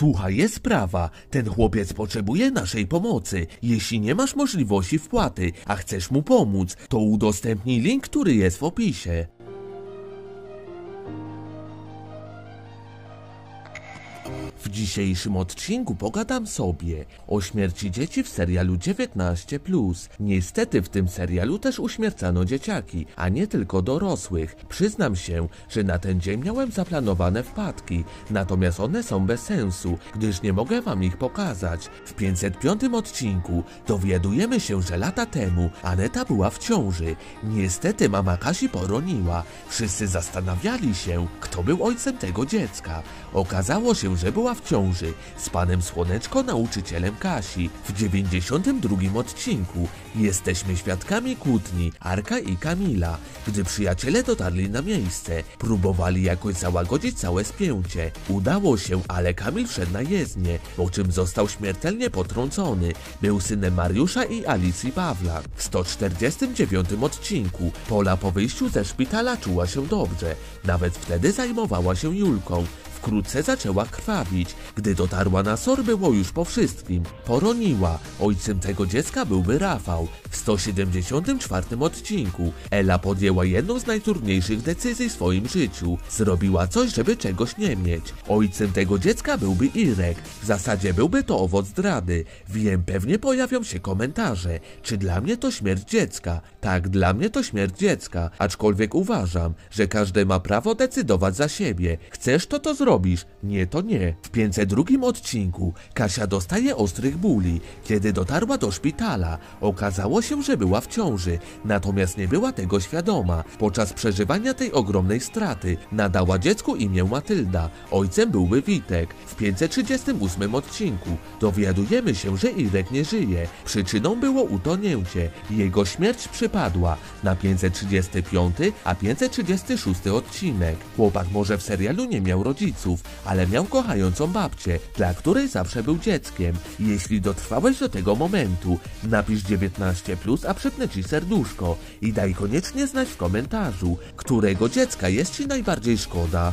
Słuchaj, jest sprawa. Ten chłopiec potrzebuje naszej pomocy. Jeśli nie masz możliwości wpłaty, a chcesz mu pomóc, to udostępnij link, który jest w opisie. W dzisiejszym odcinku pogadam sobie o śmierci dzieci w serialu 19. Niestety w tym serialu też uśmiercano dzieciaki, a nie tylko dorosłych. Przyznam się, że na ten dzień miałem zaplanowane wpadki, natomiast one są bez sensu, gdyż nie mogę wam ich pokazać. W 505 odcinku dowiadujemy się, że lata temu Aneta była w ciąży. Niestety mama Kasi poroniła. Wszyscy zastanawiali się, kto był ojcem tego dziecka. Okazało się, że była w ciąży z panem Słoneczko, nauczycielem Kasi. W 92 odcinku jesteśmy świadkami kłótni Arka i Kamila. Gdy przyjaciele dotarli na miejsce, próbowali jakoś załagodzić całe spięcie. Udało się, ale Kamil wszedł na jezdnię, po czym został śmiertelnie potrącony. Był synem Mariusza i Alicji Pawlak. W 149 odcinku Pola po wyjściu ze szpitala czuła się dobrze. Nawet wtedy zajmowała się Julką. Wkrótce zaczęła krwawić. Gdy dotarła na SOR, było już po wszystkim. Poroniła. Ojcem tego dziecka byłby Rafał. W 174 odcinku Ela podjęła jedną z najtrudniejszych decyzji w swoim życiu. Zrobiła coś, żeby czegoś nie mieć. Ojcem tego dziecka byłby Irek. W zasadzie byłby to owoc zdrady. Wiem, pewnie pojawią się komentarze. Czy dla mnie to śmierć dziecka? Tak, dla mnie to śmierć dziecka. Aczkolwiek uważam, że każdy ma prawo decydować za siebie. Chcesz to to zrobisz, nie to nie. W 502 odcinku Kasia dostaje ostrych bóli. Kiedy dotarła do szpitala, okazało się, że była w ciąży, natomiast nie była tego świadoma. Podczas przeżywania tej ogromnej straty nadała dziecku imię Matylda. Ojcem byłby Witek. W 538 odcinku dowiadujemy się, że Irek nie żyje. Przyczyną było utonięcie. Jego śmierć przypadła na 535, a 536 odcinek. Chłopak może w serialu nie miał rodziców, ale miał kochającą babcię, dla której zawsze był dzieckiem. Jeśli dotrwałeś do tego momentu, napisz 19, a przypnę ci serduszko i daj koniecznie znać w komentarzu, którego dziecka jest ci najbardziej szkoda.